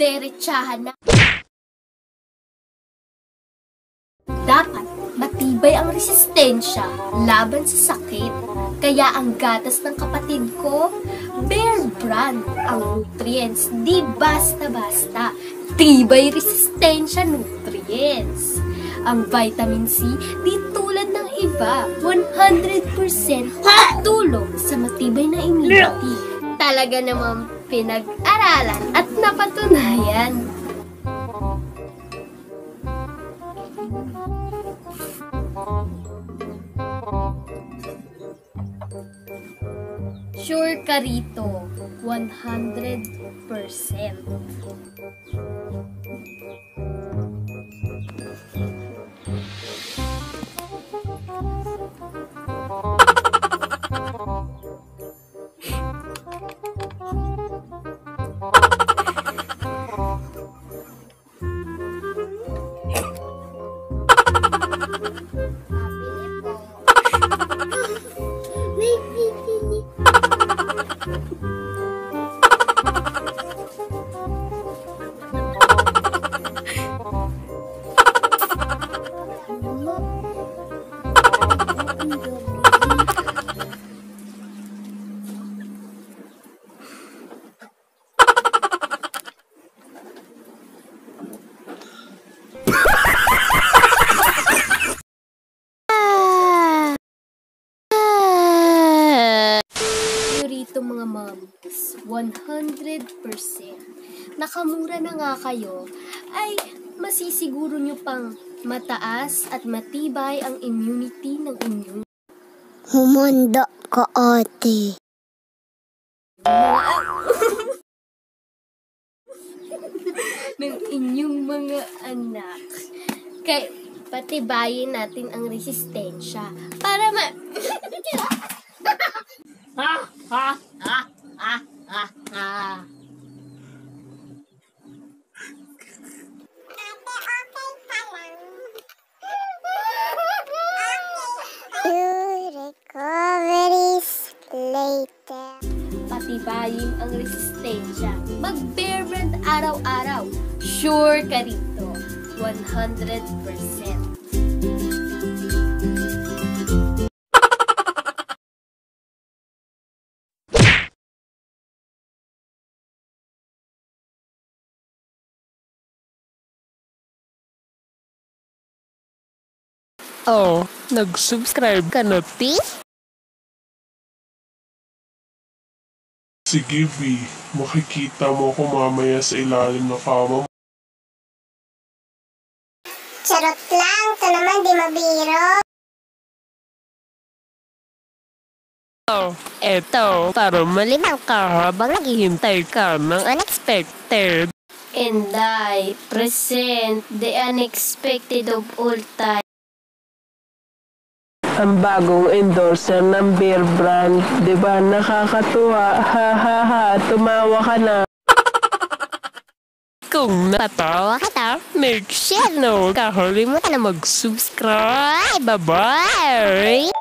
derechahan na. Dapat matibay ang resistensya laban sa sakit. Kaya ang gatas ng kapatid ko, Bear Brand, ang nutrients, di basta-basta. Tibay resistensya nutrients. Ang vitamin C, di tulad ng iba, 100% tulong sa matibay na immunity. Talaga namang pinag-aralan at napatunayan. Sure ka rito, 100%. Mga moms, 100%. Nakamura na nga kayo, ay masisiguro nyo pang mataas at matibay ang immunity ng inyong Humanda ka ate. ng inyong mga anak. Kaya patibayin natin ang resistensya para ma... Two later. patibayin ang resistensya. Mag-bear brand araw-araw. Sure ka rito. 100%. Oh, nag-subscribe ka na, P? Sige, V. Makikita mo ko mamaya sa ilalim ng kama mo. Charot lang, ito naman di mabiro. Oh, eto, para malimang ka habang naghihintay ka ng unexpected. And I present the unexpected of all time. Ang bagong endorser ng beer brand, ba nakakatuwa? Ha ha ha, tumawa ka na. Kung natatawa ka na, make sure no, kahuli mo ka na mag-subscribe. Bye-bye!